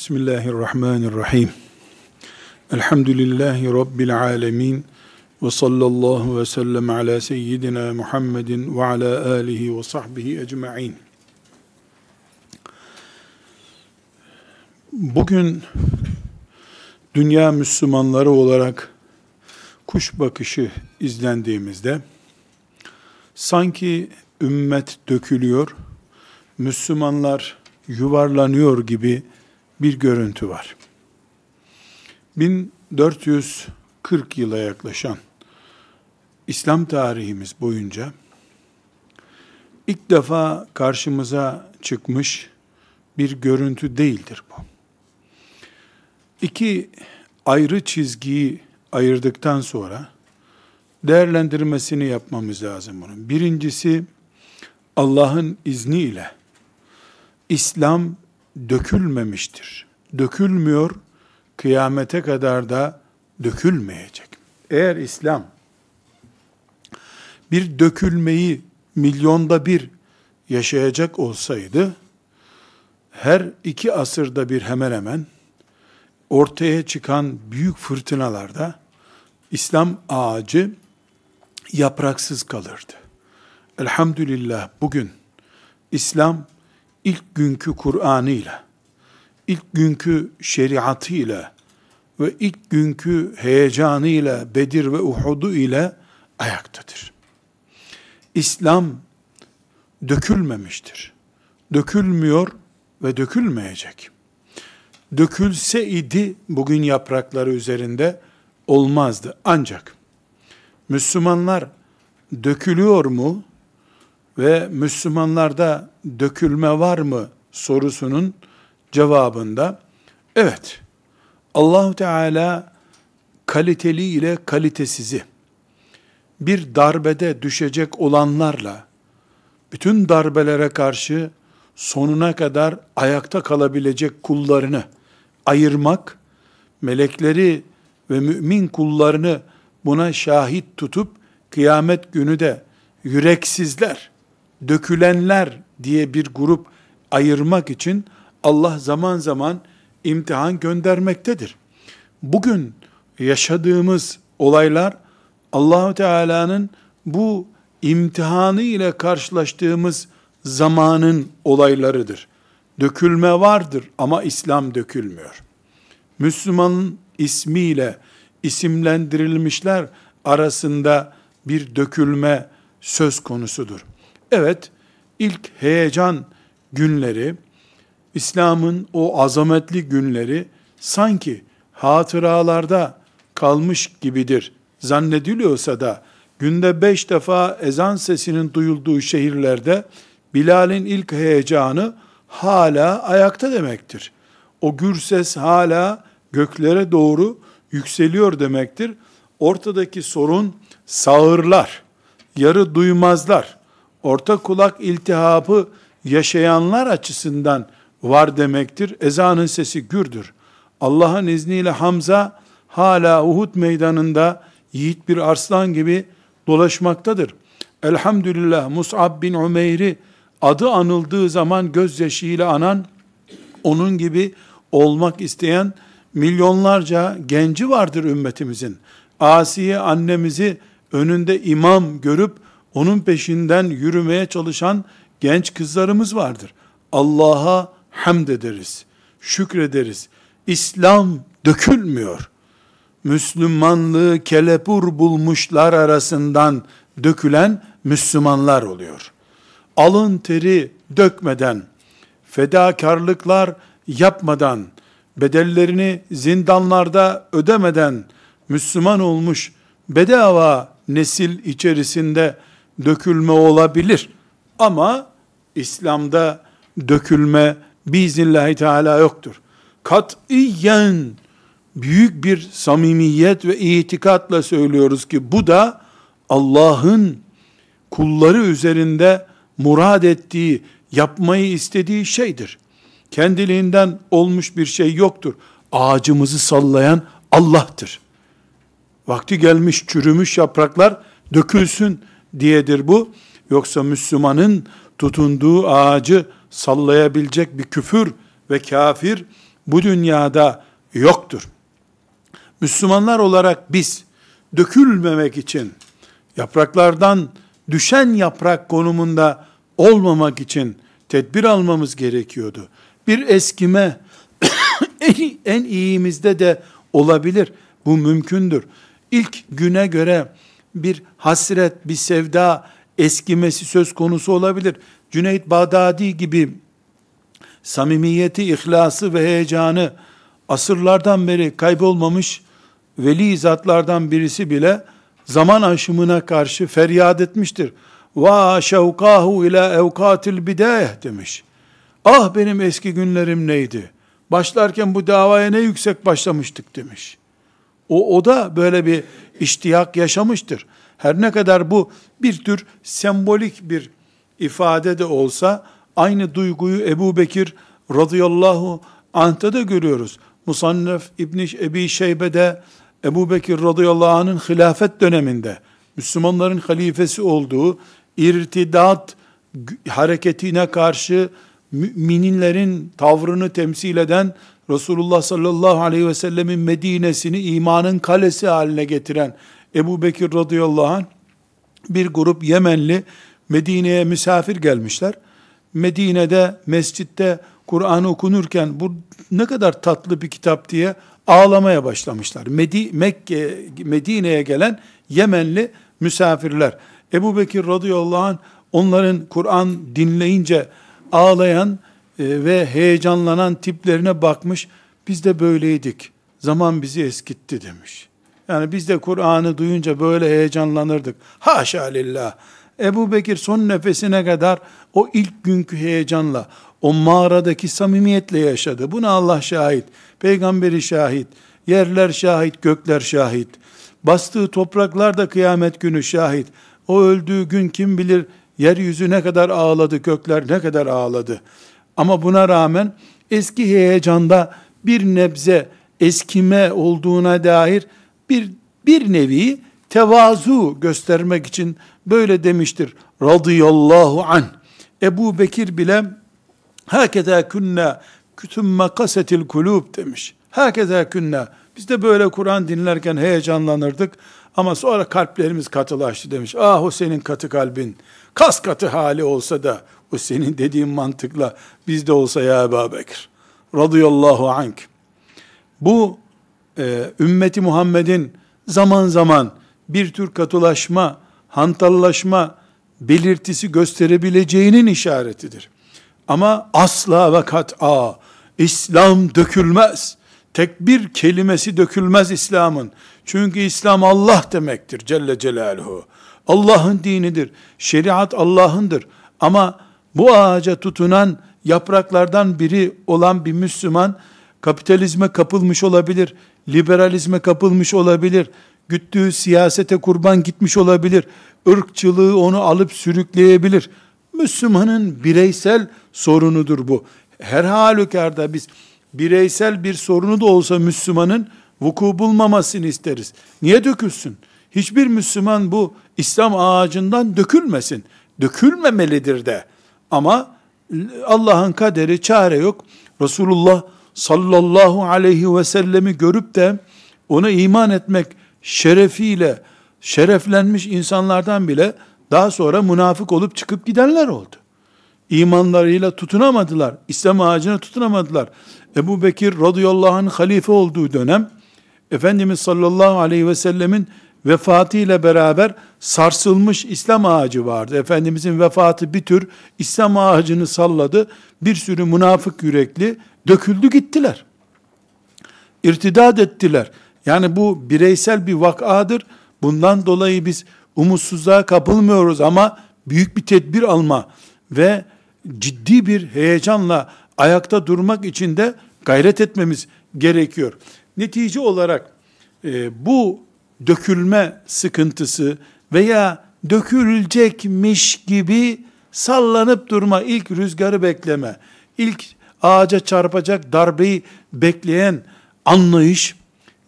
Bismillahirrahmanirrahim. Elhamdülillahi Rabbil alemin. Ve sallallahu ve sellem ala seyyidina Muhammedin ve ala alihi ve sahbihi ecma'in. Bugün dünya Müslümanları olarak kuş bakışı izlendiğimizde sanki ümmet dökülüyor, Müslümanlar yuvarlanıyor gibi bir görüntü var. 1440 yıla yaklaşan İslam tarihimiz boyunca ilk defa karşımıza çıkmış bir görüntü değildir bu. İki ayrı çizgiyi ayırdıktan sonra değerlendirmesini yapmamız lazım bunun. Birincisi Allah'ın izniyle İslam dökülmemiştir. Dökülmüyor, kıyamete kadar da dökülmeyecek. Eğer İslam bir dökülmeyi milyonda bir yaşayacak olsaydı, her iki asırda bir hemen hemen ortaya çıkan büyük fırtınalarda İslam ağacı yapraksız kalırdı. Elhamdülillah bugün İslam ilk günkü Kur'an'ıyla, ilk günkü şeriatıyla ve ilk günkü heyecanıyla, Bedir ve Uhud'u ile ayaktadır. İslam dökülmemiştir. Dökülmüyor ve dökülmeyecek. Dökülse idi bugün yaprakları üzerinde olmazdı. Ancak Müslümanlar dökülüyor mu? Ve Müslümanlarda dökülme var mı sorusunun cevabında evet Allahu Teala kaliteli ile kalitesizi bir darbede düşecek olanlarla bütün darbelere karşı sonuna kadar ayakta kalabilecek kullarını ayırmak, melekleri ve mümin kullarını buna şahit tutup kıyamet günü de yüreksizler, dökülenler diye bir grup ayırmak için Allah zaman zaman imtihan göndermektedir. Bugün yaşadığımız olaylar Allahu Teala'nın bu imtihanı ile karşılaştığımız zamanın olaylarıdır. Dökülme vardır ama İslam dökülmüyor. Müslümanın ismiyle isimlendirilmişler arasında bir dökülme söz konusudur. Evet, ilk heyecan günleri, İslam'ın o azametli günleri sanki hatıralarda kalmış gibidir zannediliyorsa da günde beş defa ezan sesinin duyulduğu şehirlerde Bilal'in ilk heyecanı hala ayakta demektir. O gür ses hala göklere doğru yükseliyor demektir. Ortadaki sorun sağırlar, yarı duymazlar, orta kulak iltihabı yaşayanlar açısından var demektir. Ezanın sesi gürdür. Allah'ın izniyle Hamza hala Uhud meydanında yiğit bir arslan gibi dolaşmaktadır. Elhamdülillah Mus'ab bin Umeyr'i adı anıldığı zaman gözyaşıyla anan, onun gibi olmak isteyen milyonlarca genci vardır ümmetimizin. Asiye annemizi önünde imam görüp onun peşinden yürümeye çalışan genç kızlarımız vardır. Allah'a hamd ederiz, şükrederiz. İslam dökülmüyor. Müslümanlığı kelepur bulmuşlar arasından dökülen Müslümanlar oluyor. Alın teri dökmeden, fedakarlıklar yapmadan, bedellerini zindanlarda ödemeden Müslüman olmuş bedava nesil içerisinde dökülme olabilir. Ama İslam'da dökülme biiznillahü teala yoktur. Katiyen büyük bir samimiyet ve itikatla söylüyoruz ki bu da Allah'ın kulları üzerinde murad ettiği, yapmayı istediği şeydir. Kendiliğinden olmuş bir şey yoktur. Ağacımızı sallayan Allah'tır. Vakti gelmiş çürümüş yapraklar dökülsün diyedir bu. Yoksa Müslümanın tutunduğu ağacı sallayabilecek bir küfür ve kafir bu dünyada yoktur. Müslümanlar olarak biz dökülmemek için yapraklardan düşen yaprak konumunda olmamak için tedbir almamız gerekiyordu. Bir eskime en iyimizde de olabilir. Bu mümkündür. İlk güne göre bir hasret, bir sevda eskimesi söz konusu olabilir. Cüneyt Bağdadi gibi samimiyeti, ihlası ve heyecanı asırlardan beri kaybolmamış veli zatlardan birisi bile zaman aşımına karşı feryat etmiştir. Va şevkahu ila evkatil bidayeh demiş. Ah benim eski günlerim neydi? Başlarken bu davaya ne yüksek başlamıştık demiş. O, o da böyle bir iştiyak yaşamıştır. Her ne kadar bu bir tür sembolik bir ifade de olsa aynı duyguyu Ebu Bekir radıyallahu anh'ta da görüyoruz. Musannef İbn Ebi Şeybe'de Ebu Bekir radıyallahu anh'ın hilafet döneminde Müslümanların halifesi olduğu irtidat hareketine karşı müminlerin tavrını temsil eden Resulullah sallallahu aleyhi ve sellemin Medine'sini imanın kalesi haline getiren Ebu Bekir radıyallahu anh bir grup Yemenli Medine'ye misafir gelmişler. Medine'de mescitte Kur'an okunurken bu ne kadar tatlı bir kitap diye ağlamaya başlamışlar. Medi, Mekke, Medine'ye gelen Yemenli misafirler. Ebu Bekir radıyallahu anh onların Kur'an dinleyince ağlayan ve heyecanlanan tiplerine bakmış. Biz de böyleydik. Zaman bizi eskitti demiş. Yani biz de Kur'an'ı duyunca böyle heyecanlanırdık. Haşa lillah. Ebu Bekir son nefesine kadar o ilk günkü heyecanla, o mağaradaki samimiyetle yaşadı. Buna Allah şahit, peygamberi şahit, yerler şahit, gökler şahit. Bastığı topraklar da kıyamet günü şahit. O öldüğü gün kim bilir yeryüzü ne kadar ağladı, gökler ne kadar ağladı. Ama buna rağmen eski heyecanda bir nebze eskime olduğuna dair bir bir nevi tevazu göstermek için böyle demiştir. Radıyallahu an. Ebu Bekir bile hakeza künne kütümme kasetil kulub demiş. Hakeza künne. Biz de böyle Kur'an dinlerken heyecanlanırdık ama sonra kalplerimiz katılaştı demiş. Ah o senin katı kalbin. Kas katı hali olsa da o senin dediğin mantıkla bizde olsa ya Ebu Bekir. Radıyallahu ank. Bu e, ümmeti Muhammed'in zaman zaman bir tür katılaşma, hantallaşma belirtisi gösterebileceğinin işaretidir. Ama asla ve kat'a İslam dökülmez. Tek bir kelimesi dökülmez İslam'ın. Çünkü İslam Allah demektir Celle Celaluhu. Allah'ın dinidir. Şeriat Allah'ındır. Ama bu ağaca tutunan yapraklardan biri olan bir Müslüman kapitalizme kapılmış olabilir, liberalizme kapılmış olabilir, güttüğü siyasete kurban gitmiş olabilir, ırkçılığı onu alıp sürükleyebilir. Müslümanın bireysel sorunudur bu. Her halükarda biz bireysel bir sorunu da olsa Müslümanın vuku bulmamasını isteriz. Niye dökülsün? Hiçbir Müslüman bu İslam ağacından dökülmesin. Dökülmemelidir de. Ama Allah'ın kaderi çare yok. Resulullah sallallahu aleyhi ve sellemi görüp de ona iman etmek şerefiyle şereflenmiş insanlardan bile daha sonra münafık olup çıkıp gidenler oldu. İmanlarıyla tutunamadılar. İslam ağacına tutunamadılar. Ebu Bekir radıyallahu anh halife olduğu dönem Efendimiz sallallahu aleyhi ve sellemin vefatı ile beraber sarsılmış İslam ağacı vardı. Efendimizin vefatı bir tür İslam ağacını salladı. Bir sürü münafık yürekli döküldü gittiler. İrtidad ettiler. Yani bu bireysel bir vakadır. Bundan dolayı biz umutsuzluğa kapılmıyoruz ama büyük bir tedbir alma ve ciddi bir heyecanla ayakta durmak için de gayret etmemiz gerekiyor. Netice olarak e, bu dökülme sıkıntısı veya dökülecekmiş gibi sallanıp durma, ilk rüzgarı bekleme, ilk ağaca çarpacak darbeyi bekleyen anlayış,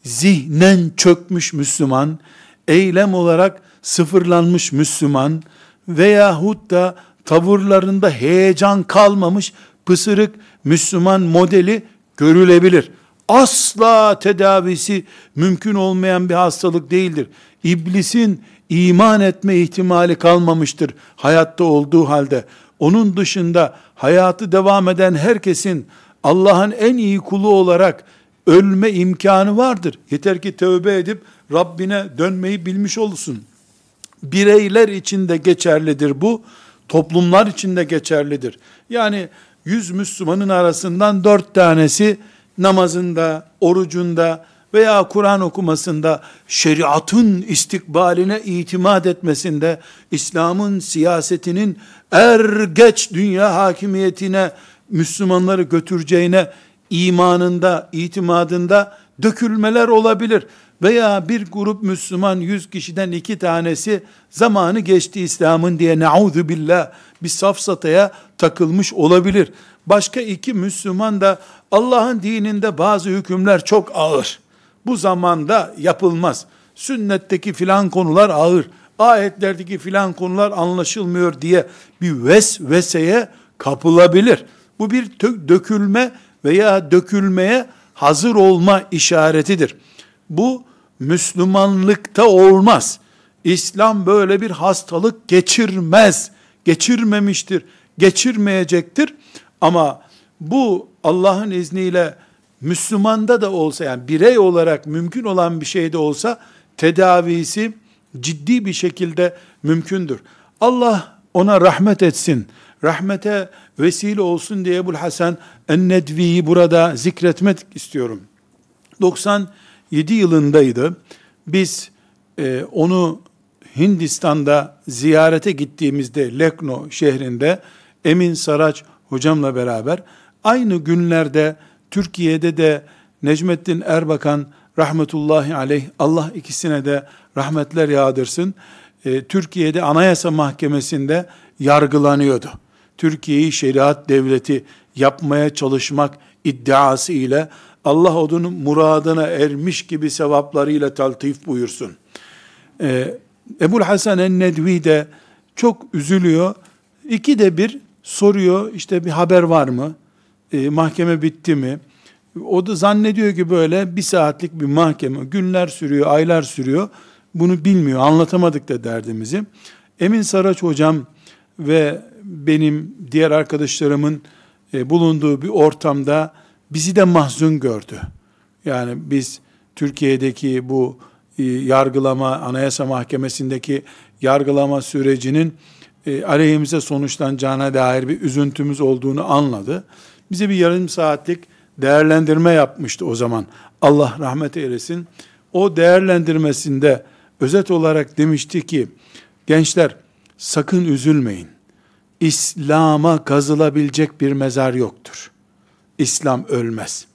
zihnen çökmüş Müslüman, eylem olarak sıfırlanmış Müslüman veyahut da tavırlarında heyecan kalmamış pısırık Müslüman modeli görülebilir. Asla tedavisi mümkün olmayan bir hastalık değildir. İblisin iman etme ihtimali kalmamıştır hayatta olduğu halde. Onun dışında hayatı devam eden herkesin Allah'ın en iyi kulu olarak ölme imkanı vardır. Yeter ki tövbe edip Rabbine dönmeyi bilmiş olsun. Bireyler için de geçerlidir bu, toplumlar için de geçerlidir. Yani yüz Müslümanın arasından dört tanesi namazında, orucunda veya Kur'an okumasında, şeriatın istikbaline itimat etmesinde, İslam'ın siyasetinin er geç dünya hakimiyetine Müslümanları götüreceğine imanında, itimadında dökülmeler olabilir. Veya bir grup Müslüman yüz kişiden iki tanesi zamanı geçti İslam'ın diye ne'udhu billah bir safsataya takılmış olabilir. Başka iki Müslüman da Allah'ın dininde bazı hükümler çok ağır. Bu zamanda yapılmaz. Sünnetteki filan konular ağır. Ayetlerdeki filan konular anlaşılmıyor diye bir vesveseye kapılabilir. Bu bir dökülme veya dökülmeye hazır olma işaretidir. Bu Müslümanlıkta olmaz. İslam böyle bir hastalık geçirmez. Geçirmemiştir. Geçirmeyecektir. Ama bu Allah'ın izniyle Müslümanda da olsa yani birey olarak mümkün olan bir şey de olsa tedavisi ciddi bir şekilde mümkündür. Allah ona rahmet etsin. Rahmete vesile olsun diye Ebu'l Hasan Ennedvi'yi burada zikretmek istiyorum. 97 yılındaydı. Biz e, onu Hindistan'da ziyarete gittiğimizde Lekno şehrinde Emin Saraç hocamla beraber aynı günlerde Türkiye'de de Necmettin Erbakan rahmetullahi aleyh Allah ikisine de rahmetler yağdırsın. E, Türkiye'de Anayasa Mahkemesi'nde yargılanıyordu. Türkiye'yi şeriat devleti yapmaya çalışmak iddiası ile Allah onun muradına ermiş gibi sevaplarıyla taltif buyursun. Ee, Ebul Hasan el-Nedvi de çok üzülüyor. İki de bir soruyor işte bir haber var mı? Ee, mahkeme bitti mi? O da zannediyor ki böyle bir saatlik bir mahkeme günler sürüyor, aylar sürüyor. Bunu bilmiyor. Anlatamadık da derdimizi. Emin Saraç hocam ve benim diğer arkadaşlarımın e, bulunduğu bir ortamda bizi de mahzun gördü. Yani biz Türkiye'deki bu e, yargılama, Anayasa Mahkemesi'ndeki yargılama sürecinin e, aleyhimize sonuçlanacağına dair bir üzüntümüz olduğunu anladı. Bize bir yarım saatlik değerlendirme yapmıştı o zaman. Allah rahmet eylesin. O değerlendirmesinde özet olarak demişti ki, gençler sakın üzülmeyin. İslam'a kazılabilecek bir mezar yoktur. İslam ölmez.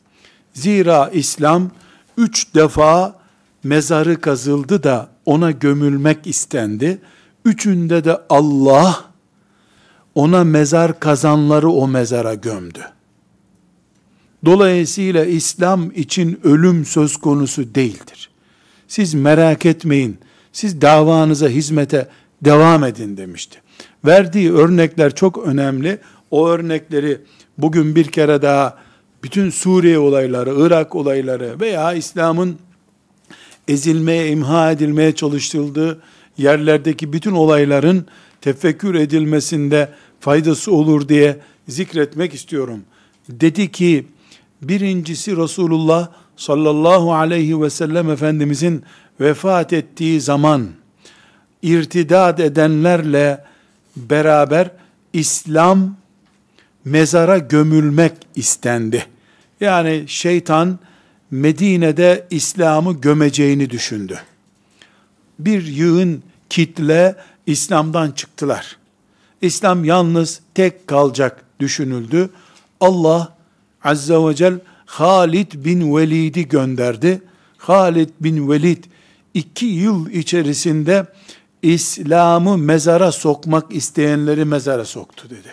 Zira İslam üç defa mezarı kazıldı da ona gömülmek istendi. Üçünde de Allah ona mezar kazanları o mezara gömdü. Dolayısıyla İslam için ölüm söz konusu değildir. Siz merak etmeyin, siz davanıza, hizmete devam edin demişti. Verdiği örnekler çok önemli. O örnekleri bugün bir kere daha bütün Suriye olayları, Irak olayları veya İslam'ın ezilmeye, imha edilmeye çalışıldığı yerlerdeki bütün olayların tefekkür edilmesinde faydası olur diye zikretmek istiyorum. Dedi ki, birincisi Resulullah sallallahu aleyhi ve sellem Efendimizin vefat ettiği zaman, irtidad edenlerle beraber İslam mezara gömülmek istendi. Yani şeytan Medine'de İslam'ı gömeceğini düşündü. Bir yığın kitle İslam'dan çıktılar. İslam yalnız tek kalacak düşünüldü. Allah Azze ve Celle Halid bin Velid'i gönderdi. Halid bin Velid iki yıl içerisinde İslam'ı mezara sokmak isteyenleri mezara soktu dedi.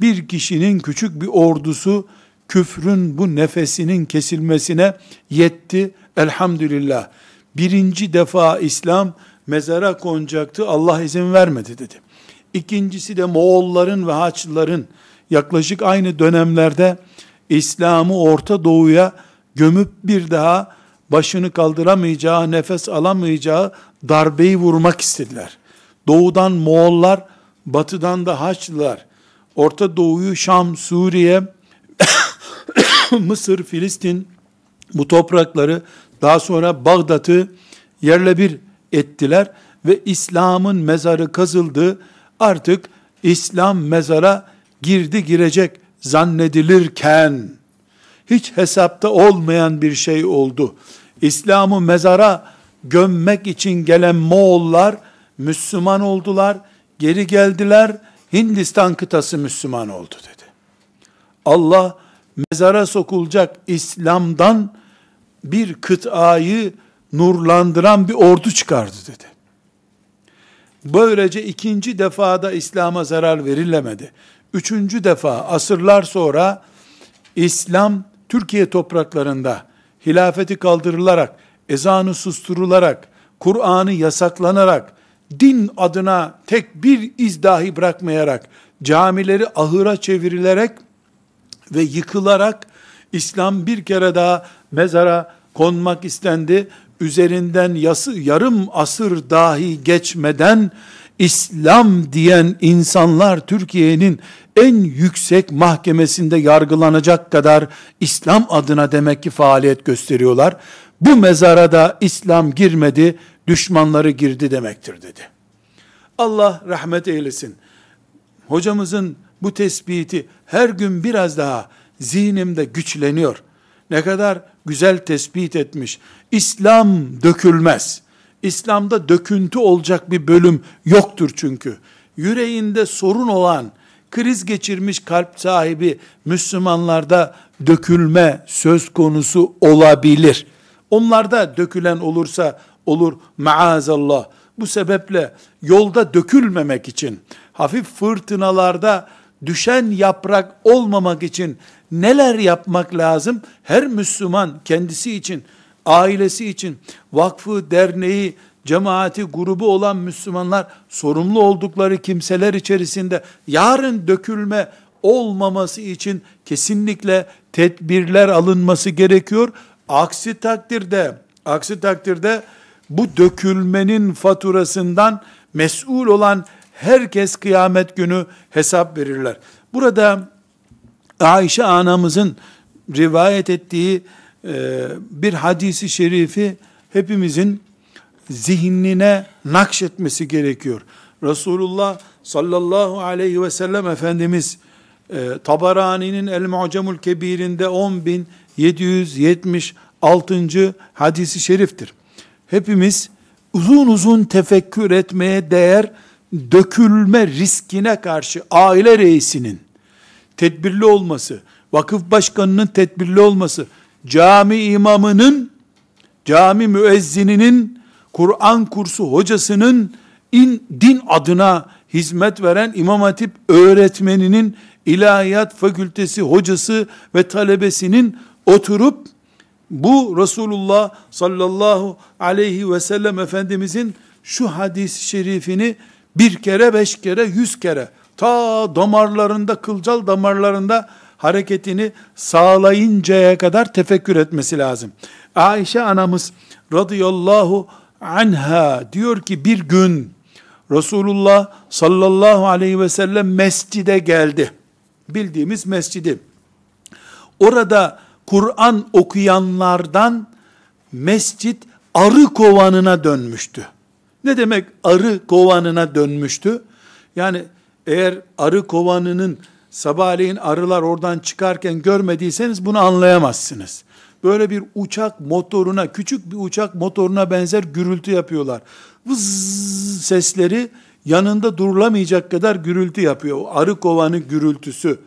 Bir kişinin küçük bir ordusu küfrün bu nefesinin kesilmesine yetti. Elhamdülillah. Birinci defa İslam mezara konacaktı. Allah izin vermedi dedi. İkincisi de Moğolların ve Haçlıların yaklaşık aynı dönemlerde İslam'ı Orta Doğu'ya gömüp bir daha başını kaldıramayacağı, nefes alamayacağı darbeyi vurmak istediler. Doğudan Moğollar, batıdan da Haçlılar. Orta Doğu'yu Şam, Suriye, Mısır, Filistin bu toprakları daha sonra Bağdat'ı yerle bir ettiler ve İslam'ın mezarı kazıldı. Artık İslam mezara girdi girecek zannedilirken hiç hesapta olmayan bir şey oldu. İslam'ı mezara gömmek için gelen Moğollar Müslüman oldular, geri geldiler, Hindistan kıtası Müslüman oldu dedi. Allah mezara sokulacak İslam'dan bir kıtayı nurlandıran bir ordu çıkardı dedi. Böylece ikinci defada İslam'a zarar verilemedi. Üçüncü defa asırlar sonra İslam Türkiye topraklarında hilafeti kaldırılarak, ezanı susturularak, Kur'an'ı yasaklanarak, din adına tek bir iz dahi bırakmayarak, camileri ahıra çevrilerek ve yıkılarak İslam bir kere daha mezara konmak istendi. Üzerinden yası, yarım asır dahi geçmeden İslam diyen insanlar Türkiye'nin en yüksek mahkemesinde yargılanacak kadar İslam adına demek ki faaliyet gösteriyorlar. Bu mezara da İslam girmedi, düşmanları girdi demektir dedi. Allah rahmet eylesin. Hocamızın bu tespiti her gün biraz daha zihnimde güçleniyor. Ne kadar güzel tespit etmiş. İslam dökülmez. İslam'da döküntü olacak bir bölüm yoktur çünkü. Yüreğinde sorun olan, kriz geçirmiş kalp sahibi Müslümanlarda dökülme söz konusu olabilir. Onlarda dökülen olursa olur maazallah. Bu sebeple yolda dökülmemek için, hafif fırtınalarda düşen yaprak olmamak için neler yapmak lazım? Her Müslüman kendisi için, ailesi için, vakfı, derneği, cemaati, grubu olan Müslümanlar sorumlu oldukları kimseler içerisinde yarın dökülme olmaması için kesinlikle tedbirler alınması gerekiyor. Aksi takdirde, aksi takdirde bu dökülmenin faturasından mesul olan herkes kıyamet günü hesap verirler. Burada Ayşe anamızın rivayet ettiği e, bir hadisi şerifi hepimizin zihnine nakşetmesi gerekiyor. Resulullah sallallahu aleyhi ve sellem Efendimiz e, Tabarani'nin El Mu'camul Kebir'inde 10.776. hadisi şeriftir. Hepimiz uzun uzun tefekkür etmeye değer dökülme riskine karşı aile reisinin tedbirli olması, vakıf başkanının tedbirli olması, cami imamının, cami müezzininin, Kur'an kursu hocasının, in, din adına hizmet veren İmam Hatip öğretmeninin, ilahiyat fakültesi hocası ve talebesinin oturup bu Resulullah sallallahu aleyhi ve sellem Efendimizin şu hadis-i şerifini bir kere, beş kere, yüz kere ta damarlarında, kılcal damarlarında hareketini sağlayıncaya kadar tefekkür etmesi lazım. Ayşe anamız radıyallahu anha diyor ki bir gün Resulullah sallallahu aleyhi ve sellem mescide geldi. Bildiğimiz mescidi. Orada Kur'an okuyanlardan mescit arı kovanına dönmüştü. Ne demek arı kovanına dönmüştü? Yani eğer arı kovanının sabahleyin arılar oradan çıkarken görmediyseniz bunu anlayamazsınız. Böyle bir uçak motoruna, küçük bir uçak motoruna benzer gürültü yapıyorlar. Vız sesleri yanında durulamayacak kadar gürültü yapıyor. Arı kovanı gürültüsü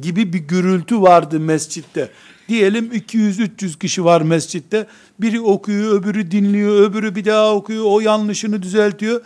gibi bir gürültü vardı mescitte. Diyelim 200-300 kişi var mescitte. Biri okuyor, öbürü dinliyor, öbürü bir daha okuyor, o yanlışını düzeltiyor.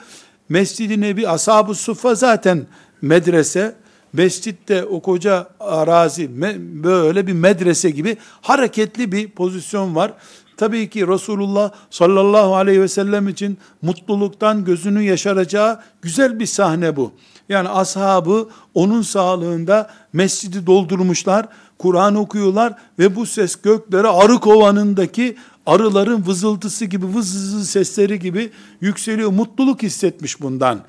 Mescid-i Nebi, Ashab-ı Suffa zaten medrese, mescitte o koca arazi böyle bir medrese gibi hareketli bir pozisyon var. Tabii ki Resulullah sallallahu aleyhi ve sellem için mutluluktan gözünü yaşaracağı güzel bir sahne bu. Yani ashabı onun sağlığında mescidi doldurmuşlar, Kur'an okuyorlar ve bu ses göklere arı kovanındaki arıların vızıltısı gibi vız vız sesleri gibi yükseliyor. Mutluluk hissetmiş bundan.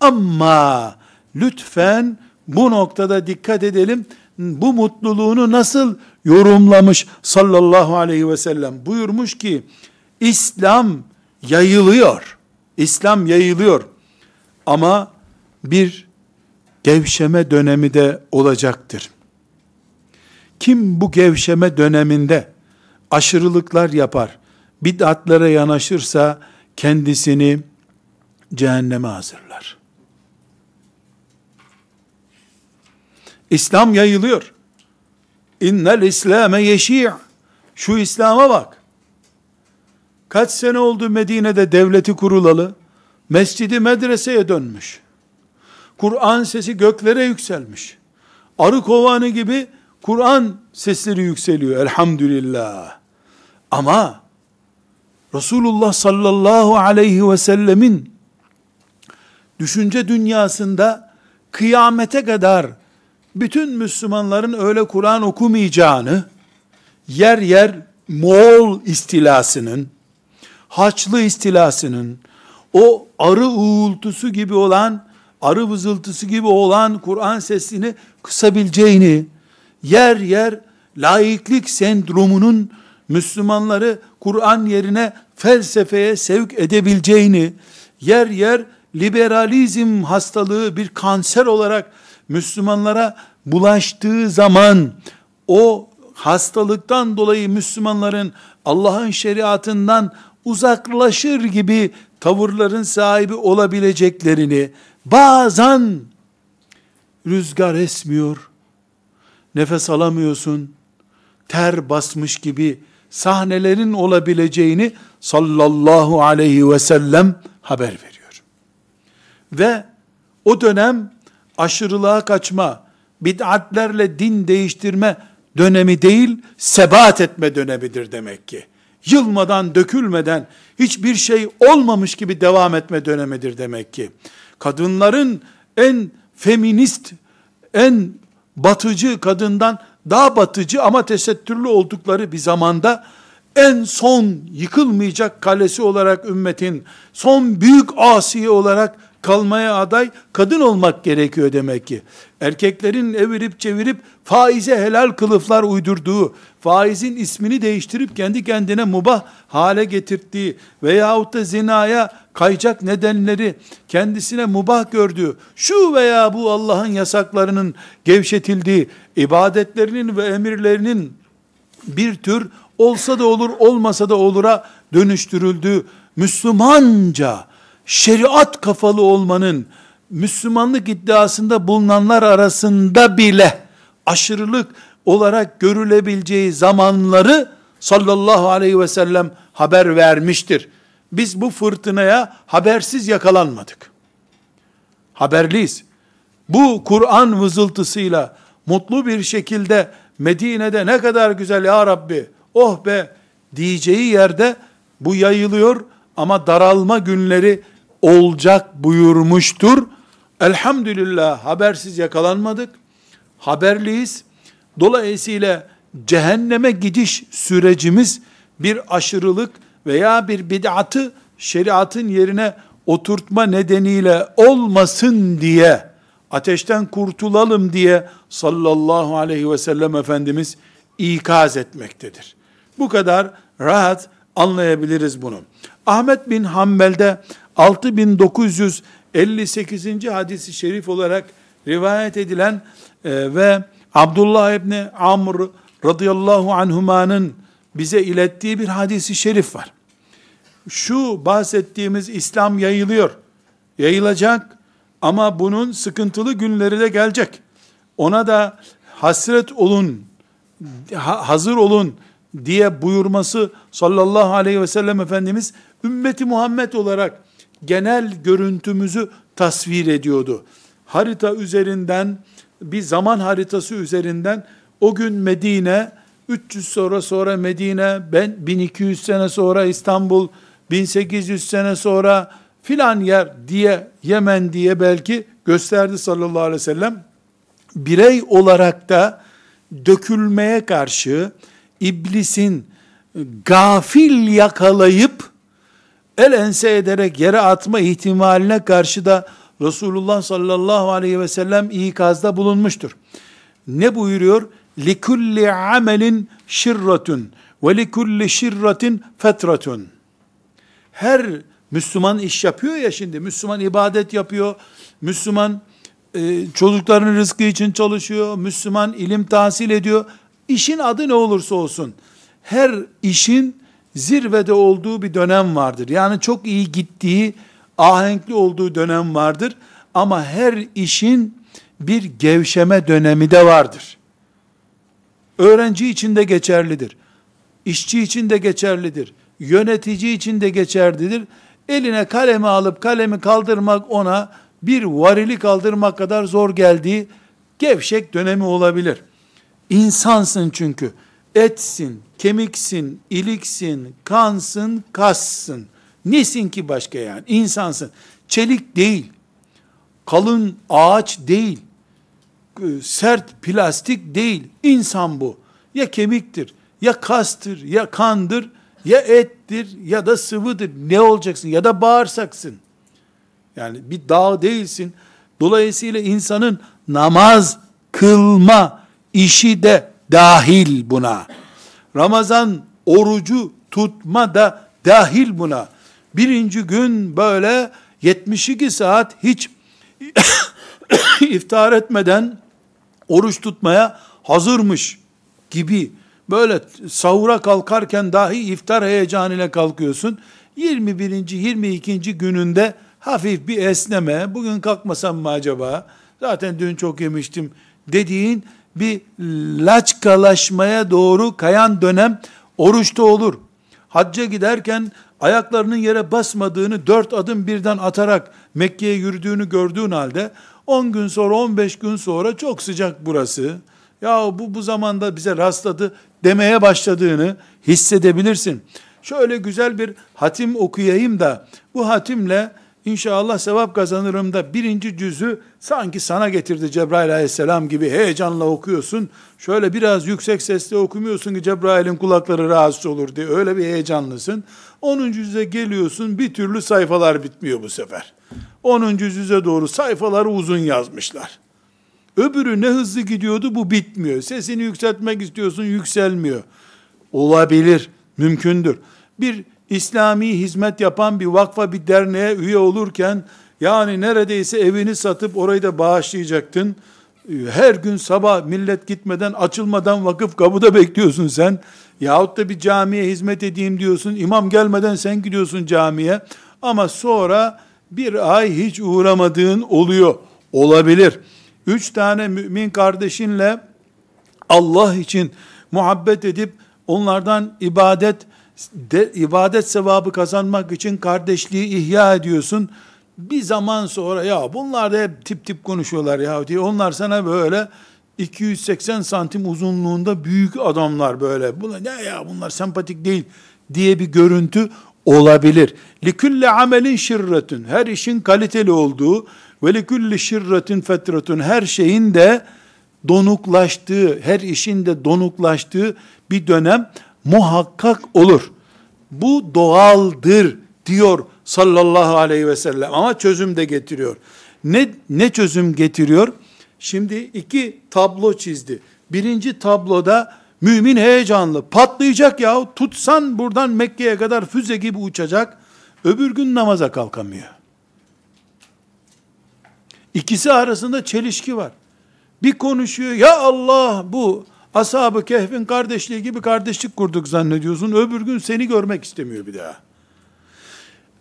Ama lütfen bu noktada dikkat edelim. Bu mutluluğunu nasıl yorumlamış sallallahu aleyhi ve sellem? Buyurmuş ki İslam yayılıyor. İslam yayılıyor. Ama bir gevşeme dönemi de olacaktır. Kim bu gevşeme döneminde aşırılıklar yapar, bid'atlara yanaşırsa kendisini cehenneme hazırlar. İslam yayılıyor. İnnel İslame yeşi' Şu İslam'a bak. Kaç sene oldu Medine'de devleti kurulalı? Mescidi medreseye dönmüş. Kur'an sesi göklere yükselmiş. Arı kovanı gibi Kur'an sesleri yükseliyor elhamdülillah. Ama Resulullah sallallahu aleyhi ve sellemin düşünce dünyasında kıyamete kadar bütün Müslümanların öyle Kur'an okumayacağını, yer yer Moğol istilasının, Haçlı istilasının, o arı uğultusu gibi olan, arı vızıltısı gibi olan Kur'an sesini kısabileceğini, yer yer laiklik sendromunun Müslümanları Kur'an yerine felsefeye sevk edebileceğini, yer yer liberalizm hastalığı bir kanser olarak Müslümanlara bulaştığı zaman o hastalıktan dolayı Müslümanların Allah'ın şeriatından uzaklaşır gibi tavırların sahibi olabileceklerini bazen rüzgar esmiyor, nefes alamıyorsun, ter basmış gibi sahnelerin olabileceğini sallallahu aleyhi ve sellem haber veriyor. Ve o dönem aşırılığa kaçma, bid'atlerle din değiştirme dönemi değil, sebat etme dönemidir demek ki. Yılmadan, dökülmeden, hiçbir şey olmamış gibi devam etme dönemidir demek ki. Kadınların en feminist, en batıcı kadından daha batıcı ama tesettürlü oldukları bir zamanda en son yıkılmayacak kalesi olarak ümmetin son büyük asiye olarak kalmaya aday kadın olmak gerekiyor demek ki. Erkeklerin evirip çevirip faize helal kılıflar uydurduğu, faizin ismini değiştirip kendi kendine mubah hale getirdiği veyahut da zinaya kayacak nedenleri kendisine mubah gördüğü, şu veya bu Allah'ın yasaklarının gevşetildiği, ibadetlerinin ve emirlerinin bir tür olsa da olur olmasa da olura dönüştürüldüğü Müslümanca şeriat kafalı olmanın Müslümanlık iddiasında bulunanlar arasında bile aşırılık olarak görülebileceği zamanları sallallahu aleyhi ve sellem haber vermiştir. Biz bu fırtınaya habersiz yakalanmadık. Haberliyiz. Bu Kur'an vızıltısıyla mutlu bir şekilde Medine'de ne kadar güzel ya Rabbi, oh be diyeceği yerde bu yayılıyor ama daralma günleri olacak buyurmuştur. Elhamdülillah habersiz yakalanmadık. Haberliyiz. Dolayısıyla cehenneme gidiş sürecimiz bir aşırılık veya bir bid'atı şeriatın yerine oturtma nedeniyle olmasın diye ateşten kurtulalım diye sallallahu aleyhi ve sellem Efendimiz ikaz etmektedir. Bu kadar rahat anlayabiliriz bunu. Ahmet bin Hanbel'de 6958. hadisi şerif olarak rivayet edilen e, ve Abdullah İbni Amr radıyallahu anhumanın bize ilettiği bir hadisi şerif var. Şu bahsettiğimiz İslam yayılıyor. Yayılacak ama bunun sıkıntılı günleri de gelecek. Ona da hasret olun, hazır olun diye buyurması sallallahu aleyhi ve sellem Efendimiz ümmeti Muhammed olarak genel görüntümüzü tasvir ediyordu. Harita üzerinden bir zaman haritası üzerinden o gün Medine 300 sonra sonra Medine, ben 1200 sene sonra İstanbul, 1800 sene sonra filan yer diye Yemen diye belki gösterdi sallallahu aleyhi ve sellem. Birey olarak da dökülmeye karşı iblisin gafil yakalayıp el ense ederek yere atma ihtimaline karşı da Resulullah sallallahu aleyhi ve sellem ikazda bulunmuştur. Ne buyuruyor? likulli amelin şirratun ve likulli şirratin fetratun. Her Müslüman iş yapıyor ya şimdi. Müslüman ibadet yapıyor. Müslüman e, çocuklarının rızkı için çalışıyor. Müslüman ilim tahsil ediyor. İşin adı ne olursa olsun. Her işin zirvede olduğu bir dönem vardır. Yani çok iyi gittiği, ahenkli olduğu dönem vardır. Ama her işin bir gevşeme dönemi de vardır. Öğrenci için de geçerlidir. İşçi için de geçerlidir. Yönetici için de geçerlidir. Eline kalemi alıp kalemi kaldırmak ona bir varili kaldırmak kadar zor geldiği gevşek dönemi olabilir. İnsansın çünkü. Etsin, kemiksin, iliksin, kansın, kassın. Nesin ki başka yani? İnsansın. Çelik değil. Kalın ağaç değil. E, sert plastik değil. İnsan bu. Ya kemiktir, ya kastır, ya kandır, ya ettir, ya da sıvıdır. Ne olacaksın? Ya da bağırsaksın. Yani bir dağ değilsin. Dolayısıyla insanın namaz kılma işi de dahil buna. Ramazan orucu tutma da dahil buna. Birinci gün böyle 72 saat hiç iftar etmeden oruç tutmaya hazırmış gibi böyle sahura kalkarken dahi iftar heyecanıyla kalkıyorsun. 21. 22. gününde hafif bir esneme, bugün kalkmasam mı acaba? Zaten dün çok yemiştim dediğin bir laçkalaşmaya doğru kayan dönem oruçta olur. Hacca giderken ayaklarının yere basmadığını dört adım birden atarak Mekke'ye yürüdüğünü gördüğün halde 10 gün sonra 15 gün sonra çok sıcak burası. Ya bu bu zamanda bize rastladı demeye başladığını hissedebilirsin. Şöyle güzel bir hatim okuyayım da bu hatimle İnşallah sevap kazanırım da birinci cüzü sanki sana getirdi Cebrail aleyhisselam gibi heyecanla okuyorsun. Şöyle biraz yüksek sesle okumuyorsun ki Cebrail'in kulakları rahatsız olur diye öyle bir heyecanlısın. 10. cüze geliyorsun bir türlü sayfalar bitmiyor bu sefer. 10. cüze doğru sayfaları uzun yazmışlar. Öbürü ne hızlı gidiyordu bu bitmiyor. Sesini yükseltmek istiyorsun yükselmiyor. Olabilir, mümkündür. Bir İslami hizmet yapan bir vakfa bir derneğe üye olurken yani neredeyse evini satıp orayı da bağışlayacaktın. Her gün sabah millet gitmeden açılmadan vakıf kapıda bekliyorsun sen. Yahut da bir camiye hizmet edeyim diyorsun. İmam gelmeden sen gidiyorsun camiye. Ama sonra bir ay hiç uğramadığın oluyor. Olabilir. Üç tane mümin kardeşinle Allah için muhabbet edip onlardan ibadet de, ibadet sevabı kazanmak için kardeşliği ihya ediyorsun. Bir zaman sonra ya bunlar da hep tip tip konuşuyorlar ya diye onlar sana böyle 280 santim uzunluğunda büyük adamlar böyle. Bunlar ne ya bunlar sempatik değil diye bir görüntü olabilir. Likülle amelin şirretün. Her işin kaliteli olduğu ve likülle şirretün fetretün. Her şeyin de donuklaştığı, her işin de donuklaştığı bir dönem muhakkak olur. Bu doğaldır diyor sallallahu aleyhi ve sellem ama çözüm de getiriyor. Ne, ne çözüm getiriyor? Şimdi iki tablo çizdi. Birinci tabloda mümin heyecanlı patlayacak ya tutsan buradan Mekke'ye kadar füze gibi uçacak. Öbür gün namaza kalkamıyor. İkisi arasında çelişki var. Bir konuşuyor ya Allah bu Ashab-ı Kehf'in kardeşliği gibi kardeşlik kurduk zannediyorsun. Öbür gün seni görmek istemiyor bir daha.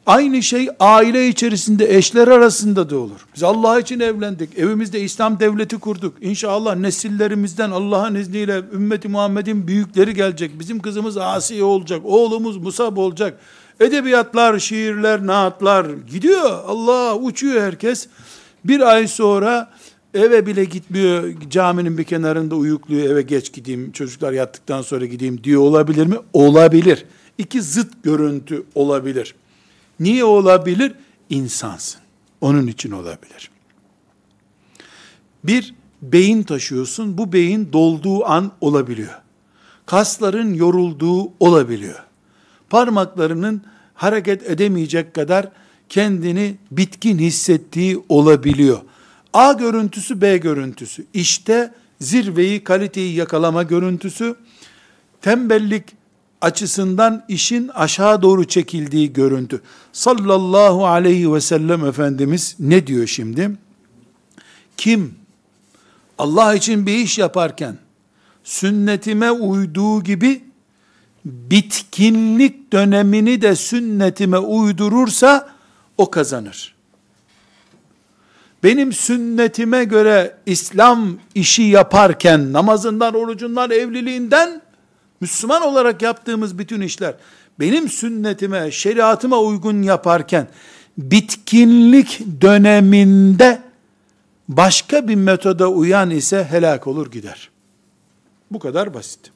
Aynı şey aile içerisinde, eşler arasında da olur. Biz Allah için evlendik. Evimizde İslam devleti kurduk. İnşallah nesillerimizden Allah'ın izniyle ümmeti Muhammed'in büyükleri gelecek. Bizim kızımız Asiye olacak. Oğlumuz Musab olacak. Edebiyatlar, şiirler, naatlar gidiyor. Allah uçuyor herkes. Bir ay sonra eve bile gitmiyor, caminin bir kenarında uyukluyor, eve geç gideyim, çocuklar yattıktan sonra gideyim diyor olabilir mi? Olabilir. İki zıt görüntü olabilir. Niye olabilir? İnsansın. Onun için olabilir. Bir, beyin taşıyorsun. Bu beyin dolduğu an olabiliyor. Kasların yorulduğu olabiliyor. Parmaklarının hareket edemeyecek kadar kendini bitkin hissettiği olabiliyor. A görüntüsü B görüntüsü. İşte zirveyi, kaliteyi yakalama görüntüsü. Tembellik açısından işin aşağı doğru çekildiği görüntü. Sallallahu aleyhi ve sellem Efendimiz ne diyor şimdi? Kim Allah için bir iş yaparken sünnetime uyduğu gibi bitkinlik dönemini de sünnetime uydurursa o kazanır. Benim sünnetime göre İslam işi yaparken namazından, orucundan, evliliğinden Müslüman olarak yaptığımız bütün işler benim sünnetime, şeriatıma uygun yaparken bitkinlik döneminde başka bir metoda uyan ise helak olur gider. Bu kadar basit.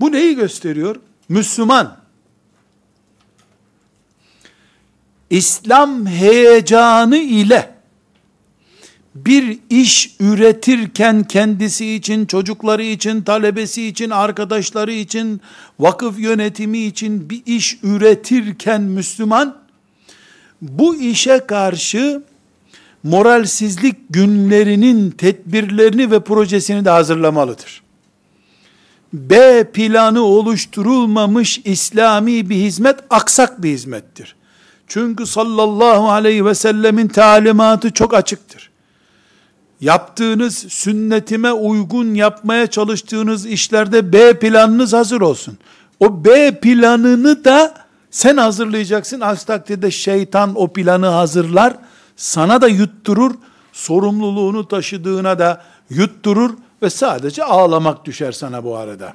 Bu neyi gösteriyor? Müslüman İslam heyecanı ile bir iş üretirken kendisi için, çocukları için, talebesi için, arkadaşları için, vakıf yönetimi için bir iş üretirken Müslüman, bu işe karşı moralsizlik günlerinin tedbirlerini ve projesini de hazırlamalıdır. B planı oluşturulmamış İslami bir hizmet aksak bir hizmettir. Çünkü sallallahu aleyhi ve sellemin talimatı çok açıktır. Yaptığınız sünnetime uygun yapmaya çalıştığınız işlerde B planınız hazır olsun. O B planını da sen hazırlayacaksın. Aksi takdirde şeytan o planı hazırlar. Sana da yutturur. Sorumluluğunu taşıdığına da yutturur ve sadece ağlamak düşer sana bu arada.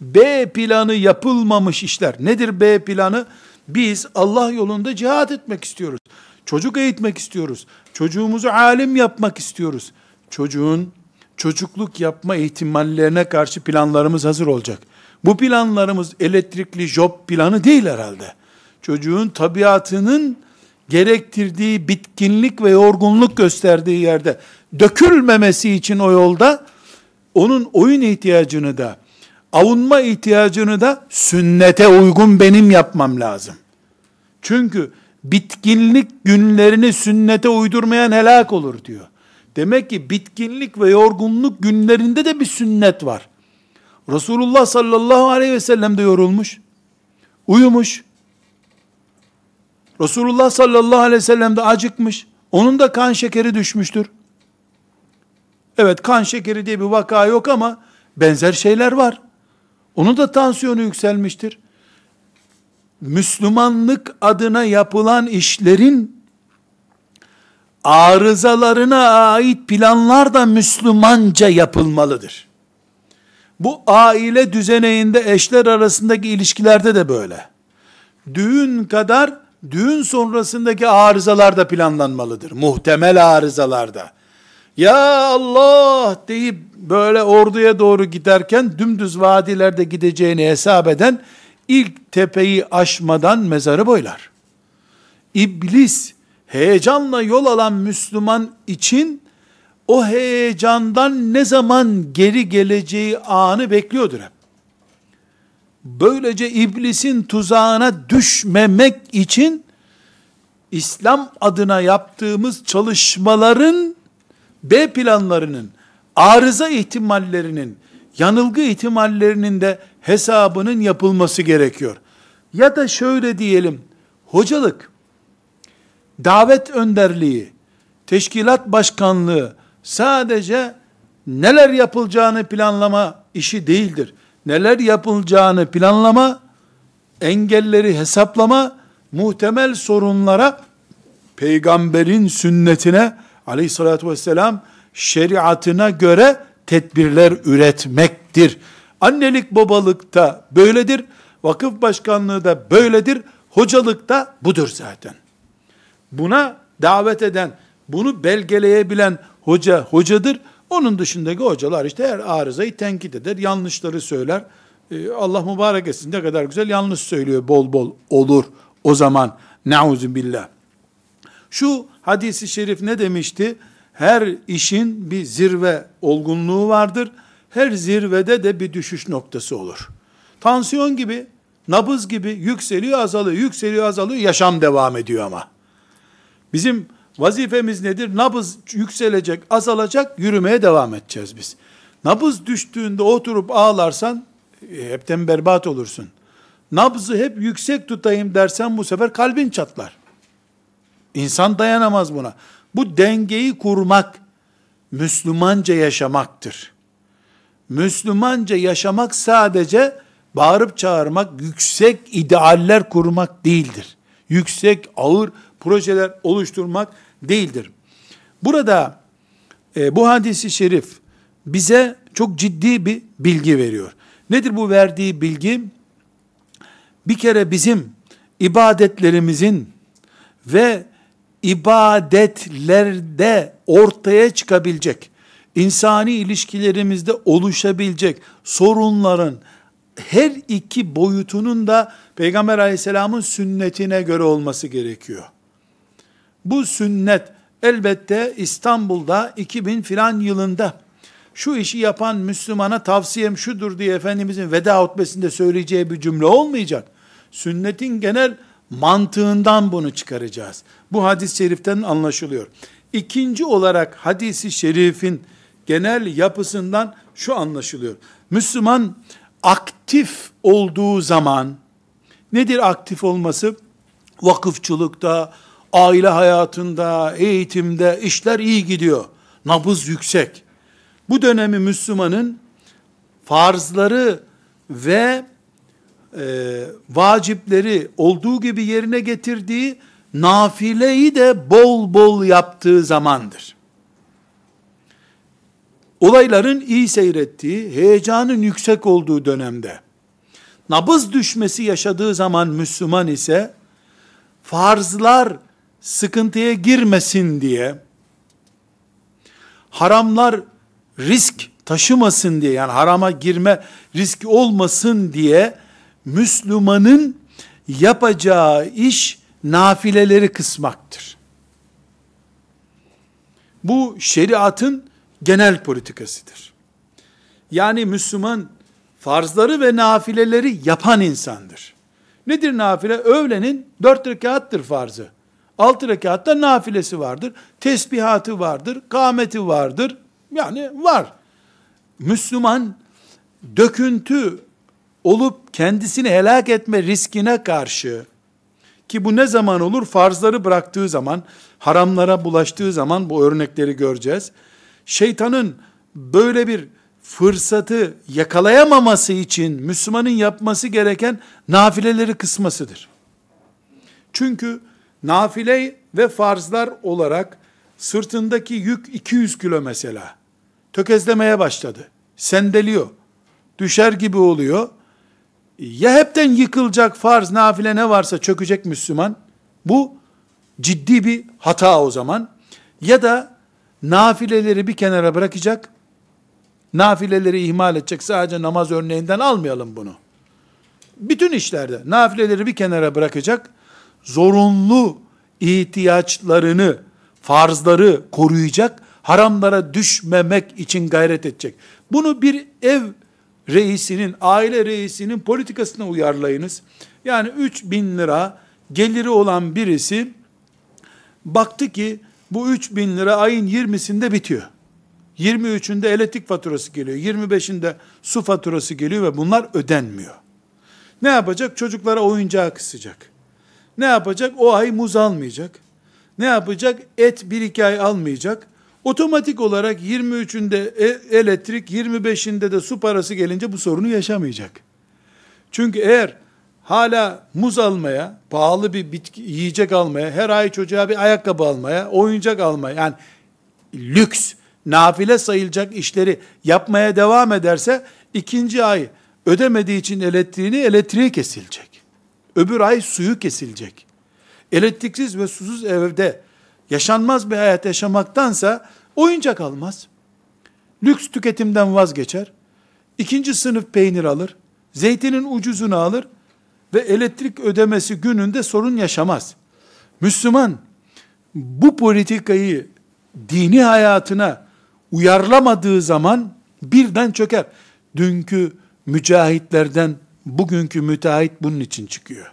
B planı yapılmamış işler. Nedir B planı? Biz Allah yolunda cihat etmek istiyoruz. Çocuk eğitmek istiyoruz. Çocuğumuzu alim yapmak istiyoruz. Çocuğun çocukluk yapma ihtimallerine karşı planlarımız hazır olacak. Bu planlarımız elektrikli job planı değil herhalde. Çocuğun tabiatının gerektirdiği bitkinlik ve yorgunluk gösterdiği yerde dökülmemesi için o yolda onun oyun ihtiyacını da avunma ihtiyacını da sünnete uygun benim yapmam lazım. Çünkü bitkinlik günlerini sünnete uydurmayan helak olur diyor. Demek ki bitkinlik ve yorgunluk günlerinde de bir sünnet var. Resulullah sallallahu aleyhi ve sellem de yorulmuş. Uyumuş. Resulullah sallallahu aleyhi ve sellem de acıkmış. Onun da kan şekeri düşmüştür. Evet kan şekeri diye bir vaka yok ama benzer şeyler var. Onun da tansiyonu yükselmiştir. Müslümanlık adına yapılan işlerin arızalarına ait planlar da Müslümanca yapılmalıdır. Bu aile düzeneğinde eşler arasındaki ilişkilerde de böyle. Düğün kadar düğün sonrasındaki arızalar da planlanmalıdır. Muhtemel arızalarda. Ya Allah deyip böyle orduya doğru giderken dümdüz vadilerde gideceğini hesap eden ilk tepeyi aşmadan mezarı boylar. İblis heyecanla yol alan Müslüman için o heyecandan ne zaman geri geleceği anı bekliyordur hep. Böylece iblisin tuzağına düşmemek için İslam adına yaptığımız çalışmaların B planlarının, arıza ihtimallerinin, yanılgı ihtimallerinin de hesabının yapılması gerekiyor. Ya da şöyle diyelim, hocalık, davet önderliği, teşkilat başkanlığı sadece neler yapılacağını planlama işi değildir. Neler yapılacağını planlama, engelleri hesaplama, muhtemel sorunlara peygamberin sünnetine aleyhissalatü vesselam şeriatına göre tedbirler üretmektir. Annelik babalık da böyledir. Vakıf başkanlığı da böyledir. Hocalık da budur zaten. Buna davet eden, bunu belgeleyebilen hoca hocadır. Onun dışındaki hocalar işte her arızayı tenkit eder, yanlışları söyler. Ee, Allah mübarek etsin ne kadar güzel yanlış söylüyor bol bol olur o zaman. Nauzu billah. Şu hadisi şerif ne demişti? Her işin bir zirve olgunluğu vardır. Her zirvede de bir düşüş noktası olur. Tansiyon gibi, nabız gibi yükseliyor azalıyor, yükseliyor azalıyor, yaşam devam ediyor ama. Bizim vazifemiz nedir? Nabız yükselecek, azalacak, yürümeye devam edeceğiz biz. Nabız düştüğünde oturup ağlarsan e, hepten berbat olursun. Nabzı hep yüksek tutayım dersen bu sefer kalbin çatlar. İnsan dayanamaz buna. Bu dengeyi kurmak Müslümanca yaşamaktır. Müslümanca yaşamak sadece bağırıp çağırmak, yüksek idealler kurmak değildir. Yüksek, ağır projeler oluşturmak değildir. Burada e, bu hadisi şerif bize çok ciddi bir bilgi veriyor. Nedir bu verdiği bilgi? Bir kere bizim ibadetlerimizin ve ibadetlerde ortaya çıkabilecek, insani ilişkilerimizde oluşabilecek sorunların her iki boyutunun da Peygamber aleyhisselamın sünnetine göre olması gerekiyor. Bu sünnet elbette İstanbul'da 2000 filan yılında şu işi yapan Müslümana tavsiyem şudur diye Efendimizin veda hutbesinde söyleyeceği bir cümle olmayacak. Sünnetin genel mantığından bunu çıkaracağız. Bu hadis-i şeriften anlaşılıyor. İkinci olarak hadisi şerifin genel yapısından şu anlaşılıyor. Müslüman aktif olduğu zaman nedir aktif olması? Vakıfçılıkta, aile hayatında, eğitimde işler iyi gidiyor. Nabız yüksek. Bu dönemi Müslümanın farzları ve e, vacipleri olduğu gibi yerine getirdiği nafileyi de bol bol yaptığı zamandır. Olayların iyi seyrettiği, heyecanın yüksek olduğu dönemde, nabız düşmesi yaşadığı zaman Müslüman ise, farzlar sıkıntıya girmesin diye, haramlar risk taşımasın diye, yani harama girme riski olmasın diye, Müslümanın yapacağı iş nafileleri kısmaktır. Bu şeriatın genel politikasıdır. Yani Müslüman farzları ve nafileleri yapan insandır. Nedir nafile? Öğlenin dört rekattır farzı. Altı rekatta nafilesi vardır. Tesbihatı vardır. Kâmeti vardır. Yani var. Müslüman döküntü olup kendisini helak etme riskine karşı ki bu ne zaman olur? Farzları bıraktığı zaman, haramlara bulaştığı zaman bu örnekleri göreceğiz. Şeytanın böyle bir fırsatı yakalayamaması için Müslümanın yapması gereken nafileleri kısmasıdır. Çünkü nafile ve farzlar olarak sırtındaki yük 200 kilo mesela. Tökezlemeye başladı. Sendeliyor. Düşer gibi oluyor ya hepten yıkılacak farz, nafile ne varsa çökecek Müslüman. Bu ciddi bir hata o zaman. Ya da nafileleri bir kenara bırakacak. Nafileleri ihmal edecek. Sadece namaz örneğinden almayalım bunu. Bütün işlerde nafileleri bir kenara bırakacak. Zorunlu ihtiyaçlarını, farzları koruyacak. Haramlara düşmemek için gayret edecek. Bunu bir ev reisinin, aile reisinin politikasına uyarlayınız. Yani 3 bin lira geliri olan birisi baktı ki bu 3 bin lira ayın 20'sinde bitiyor. 23'ünde elektrik faturası geliyor. 25'inde su faturası geliyor ve bunlar ödenmiyor. Ne yapacak? Çocuklara oyuncağı kısacak. Ne yapacak? O ay muz almayacak. Ne yapacak? Et bir iki ay almayacak. Otomatik olarak 23'ünde e, elektrik, 25'inde de su parası gelince bu sorunu yaşamayacak. Çünkü eğer hala muz almaya, pahalı bir bitki, yiyecek almaya, her ay çocuğa bir ayakkabı almaya, oyuncak almaya, yani lüks, nafile sayılacak işleri yapmaya devam ederse, ikinci ay ödemediği için elektriğini, elektriği kesilecek. Öbür ay suyu kesilecek. Elektriksiz ve susuz evde yaşanmaz bir hayat yaşamaktansa oyuncak almaz. Lüks tüketimden vazgeçer. İkinci sınıf peynir alır. Zeytinin ucuzunu alır ve elektrik ödemesi gününde sorun yaşamaz. Müslüman bu politikayı dini hayatına uyarlamadığı zaman birden çöker. Dünkü mücahitlerden bugünkü müteahhit bunun için çıkıyor.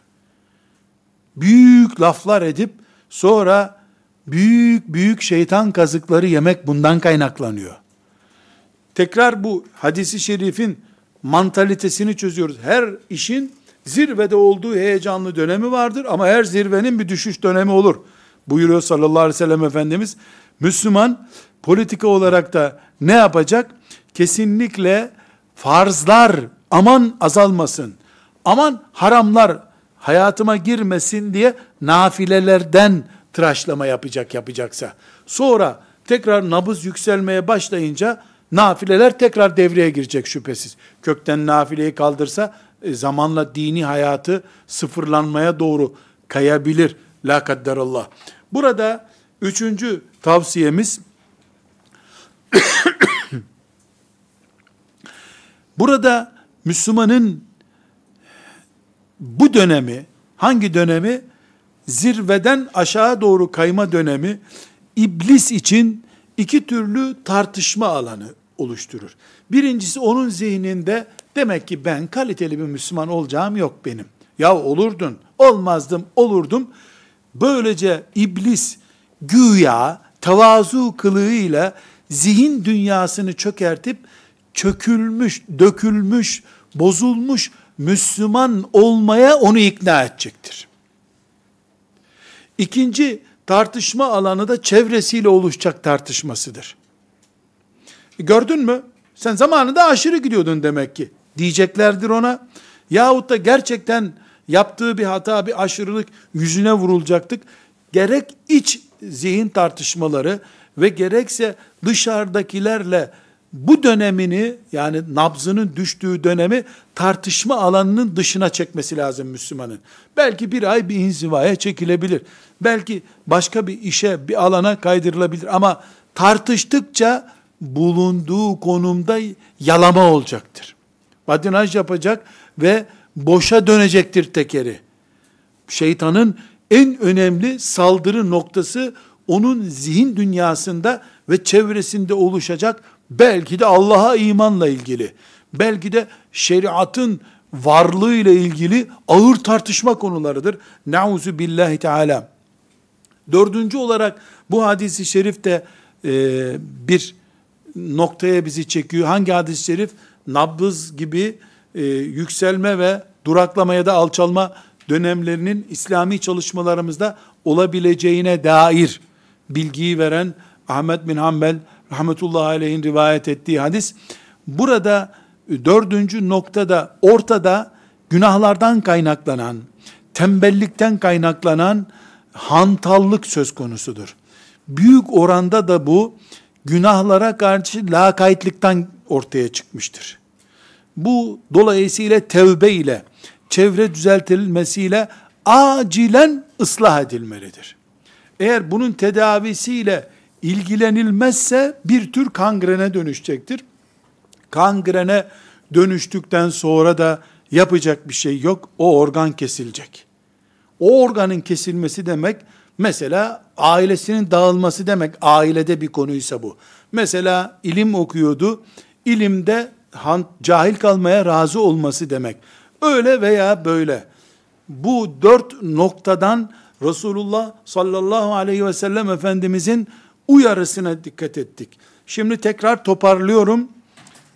Büyük laflar edip sonra büyük büyük şeytan kazıkları yemek bundan kaynaklanıyor. Tekrar bu hadisi şerifin mantalitesini çözüyoruz. Her işin zirvede olduğu heyecanlı dönemi vardır ama her zirvenin bir düşüş dönemi olur. Buyuruyor sallallahu aleyhi ve sellem Efendimiz. Müslüman politika olarak da ne yapacak? Kesinlikle farzlar aman azalmasın. Aman haramlar hayatıma girmesin diye nafilelerden tıraşlama yapacak yapacaksa. Sonra tekrar nabız yükselmeye başlayınca nafileler tekrar devreye girecek şüphesiz. Kökten nafileyi kaldırsa e, zamanla dini hayatı sıfırlanmaya doğru kayabilir. La kadderallah. Burada üçüncü tavsiyemiz burada Müslümanın bu dönemi hangi dönemi zirveden aşağı doğru kayma dönemi iblis için iki türlü tartışma alanı oluşturur. Birincisi onun zihninde demek ki ben kaliteli bir Müslüman olacağım yok benim. Ya olurdun, olmazdım, olurdum. Böylece iblis güya tevazu kılığıyla zihin dünyasını çökertip çökülmüş, dökülmüş, bozulmuş Müslüman olmaya onu ikna edecektir. İkinci tartışma alanı da çevresiyle oluşacak tartışmasıdır. E gördün mü? Sen zamanında aşırı gidiyordun demek ki. Diyeceklerdir ona. Yahut da gerçekten yaptığı bir hata, bir aşırılık yüzüne vurulacaktık. Gerek iç zihin tartışmaları ve gerekse dışarıdakilerle bu dönemini yani nabzının düştüğü dönemi tartışma alanının dışına çekmesi lazım Müslümanın. Belki bir ay bir inzivaya çekilebilir. Belki başka bir işe, bir alana kaydırılabilir ama tartıştıkça bulunduğu konumda yalama olacaktır. Badinaj yapacak ve boşa dönecektir tekeri. Şeytanın en önemli saldırı noktası onun zihin dünyasında ve çevresinde oluşacak belki de Allah'a imanla ilgili, belki de şeriatın varlığı ile ilgili ağır tartışma konularıdır. Nauzu billahi teala. Dördüncü olarak bu hadisi şerif de e, bir noktaya bizi çekiyor. Hangi hadis-i şerif? Nabız gibi e, yükselme ve duraklama ya da alçalma dönemlerinin İslami çalışmalarımızda olabileceğine dair bilgiyi veren Ahmet bin Hanbel rahmetullahi aleyhin rivayet ettiği hadis. Burada dördüncü noktada ortada günahlardan kaynaklanan, tembellikten kaynaklanan hantallık söz konusudur. Büyük oranda da bu günahlara karşı lakaytlıktan ortaya çıkmıştır. Bu dolayısıyla tevbe ile, çevre düzeltilmesiyle acilen ıslah edilmelidir. Eğer bunun tedavisiyle ilgilenilmezse bir tür kangrene dönüşecektir. Kangrene dönüştükten sonra da yapacak bir şey yok. O organ kesilecek. O organın kesilmesi demek mesela ailesinin dağılması demek. Ailede bir konuysa bu. Mesela ilim okuyordu. İlimde cahil kalmaya razı olması demek. Öyle veya böyle. Bu dört noktadan Resulullah sallallahu aleyhi ve sellem Efendimizin uyarısına dikkat ettik. Şimdi tekrar toparlıyorum.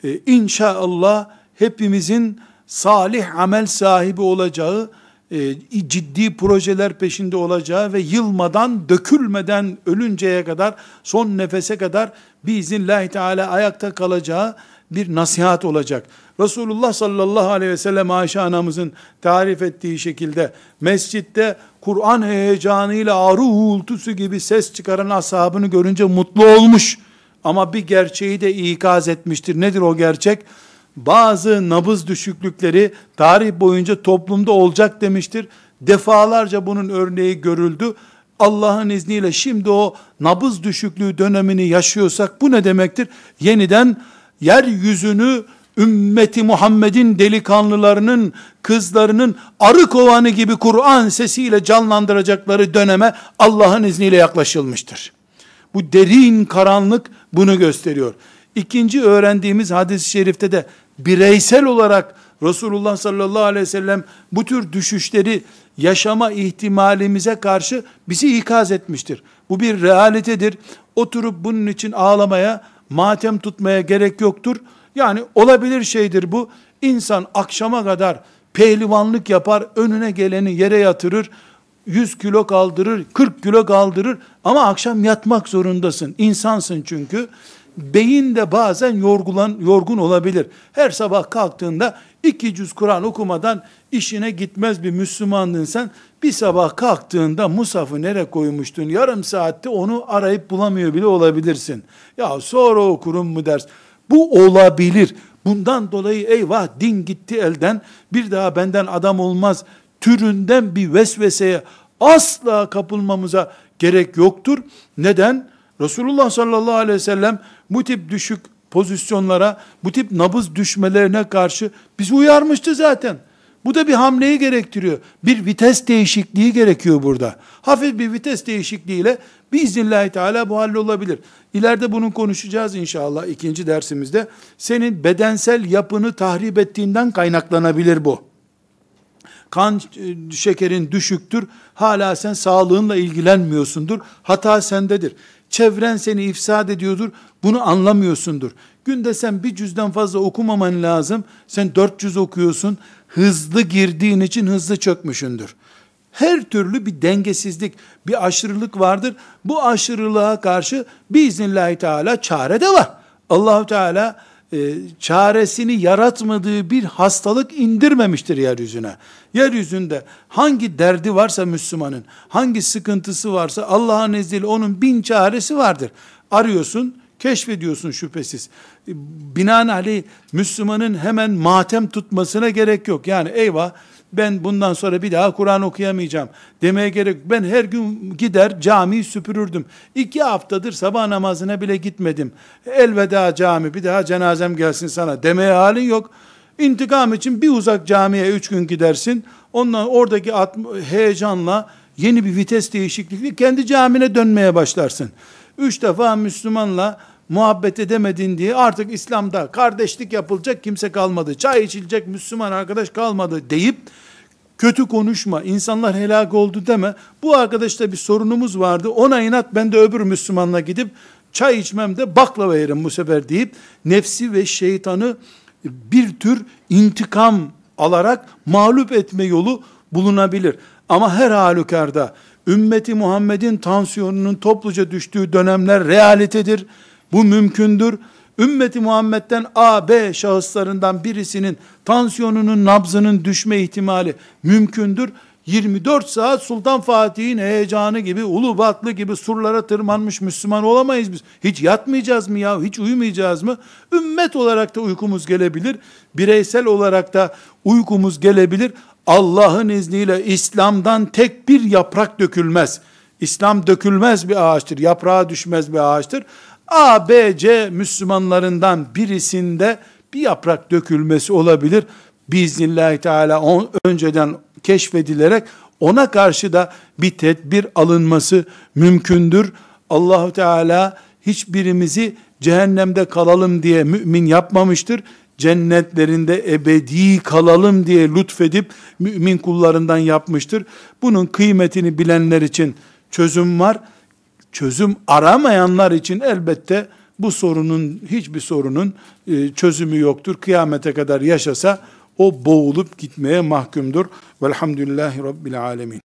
Ee, inşallah hepimizin salih amel sahibi olacağı, e, ciddi projeler peşinde olacağı ve yılmadan, dökülmeden ölünceye kadar, son nefese kadar biiznillahü teala ayakta kalacağı bir nasihat olacak. Resulullah sallallahu aleyhi ve sellem Ayşe anamızın tarif ettiği şekilde mescitte Kur'an heyecanıyla arı uğultusu gibi ses çıkaran ashabını görünce mutlu olmuş. Ama bir gerçeği de ikaz etmiştir. Nedir o gerçek? Bazı nabız düşüklükleri tarih boyunca toplumda olacak demiştir. Defalarca bunun örneği görüldü. Allah'ın izniyle şimdi o nabız düşüklüğü dönemini yaşıyorsak bu ne demektir? Yeniden yeryüzünü ümmeti Muhammed'in delikanlılarının, kızlarının arı kovanı gibi Kur'an sesiyle canlandıracakları döneme Allah'ın izniyle yaklaşılmıştır. Bu derin karanlık bunu gösteriyor. İkinci öğrendiğimiz hadis-i şerifte de bireysel olarak Resulullah sallallahu aleyhi ve sellem bu tür düşüşleri yaşama ihtimalimize karşı bizi ikaz etmiştir. Bu bir realitedir. Oturup bunun için ağlamaya, matem tutmaya gerek yoktur. Yani olabilir şeydir bu. İnsan akşama kadar pehlivanlık yapar, önüne geleni yere yatırır, 100 kilo kaldırır, 40 kilo kaldırır ama akşam yatmak zorundasın. İnsansın çünkü. Beyin de bazen yorgulan, yorgun olabilir. Her sabah kalktığında iki cüz Kur'an okumadan işine gitmez bir Müslümandın sen. Bir sabah kalktığında Musaf'ı nereye koymuştun? Yarım saatte onu arayıp bulamıyor bile olabilirsin. Ya sonra okurum mu ders. Bu olabilir. Bundan dolayı eyvah din gitti elden. Bir daha benden adam olmaz türünden bir vesveseye asla kapılmamıza gerek yoktur. Neden? Resulullah sallallahu aleyhi ve sellem bu tip düşük pozisyonlara, bu tip nabız düşmelerine karşı bizi uyarmıştı zaten. Bu da bir hamleyi gerektiriyor. Bir vites değişikliği gerekiyor burada. Hafif bir vites değişikliğiyle biiznillahü teala bu hallolabilir. İleride bunu konuşacağız inşallah ikinci dersimizde. Senin bedensel yapını tahrip ettiğinden kaynaklanabilir bu. Kan e, şekerin düşüktür. Hala sen sağlığınla ilgilenmiyorsundur. Hata sendedir. Çevren seni ifsad ediyordur. Bunu anlamıyorsundur. Günde sen bir cüzden fazla okumaman lazım. Sen 400 okuyorsun. Hızlı girdiğin için hızlı çökmüşündür. Her türlü bir dengesizlik, bir aşırılık vardır. Bu aşırılığa karşı biiznillahü teala çare de var. Allahu Teala e, çaresini yaratmadığı bir hastalık indirmemiştir yeryüzüne. Yeryüzünde hangi derdi varsa Müslümanın, hangi sıkıntısı varsa Allah'ın izniyle onun bin çaresi vardır. Arıyorsun, keşfediyorsun şüphesiz. E, binaenaleyh Müslümanın hemen matem tutmasına gerek yok. Yani eyvah ben bundan sonra bir daha Kur'an okuyamayacağım demeye gerek. Ben her gün gider camiyi süpürürdüm. İki haftadır sabah namazına bile gitmedim. Elveda cami bir daha cenazem gelsin sana demeye halin yok. İntikam için bir uzak camiye üç gün gidersin. Ondan oradaki heyecanla yeni bir vites değişikliği kendi camine dönmeye başlarsın. Üç defa Müslümanla muhabbet edemedin diye artık İslam'da kardeşlik yapılacak kimse kalmadı. Çay içilecek Müslüman arkadaş kalmadı deyip kötü konuşma, insanlar helak oldu deme. Bu arkadaşta bir sorunumuz vardı. Ona inat ben de öbür Müslümanla gidip çay içmem de baklava yerim bu sefer deyip nefsi ve şeytanı bir tür intikam alarak mağlup etme yolu bulunabilir. Ama her halükarda ümmeti Muhammed'in tansiyonunun topluca düştüğü dönemler realitedir. Bu mümkündür. Ümmeti Muhammed'den A, B şahıslarından birisinin tansiyonunun nabzının düşme ihtimali mümkündür. 24 saat Sultan Fatih'in heyecanı gibi, Ulu Batlı gibi surlara tırmanmış Müslüman olamayız biz. Hiç yatmayacağız mı ya? Hiç uyumayacağız mı? Ümmet olarak da uykumuz gelebilir. Bireysel olarak da uykumuz gelebilir. Allah'ın izniyle İslam'dan tek bir yaprak dökülmez. İslam dökülmez bir ağaçtır. Yaprağa düşmez bir ağaçtır. A, B, C Müslümanlarından birisinde bir yaprak dökülmesi olabilir. Biiznillahü Teala on, önceden keşfedilerek ona karşı da bir tedbir alınması mümkündür. Allahu Teala hiçbirimizi cehennemde kalalım diye mümin yapmamıştır. Cennetlerinde ebedi kalalım diye lütfedip mümin kullarından yapmıştır. Bunun kıymetini bilenler için çözüm var çözüm aramayanlar için elbette bu sorunun hiçbir sorunun e, çözümü yoktur. Kıyamete kadar yaşasa o boğulup gitmeye mahkumdur. Velhamdülillahi Rabbil Alemin.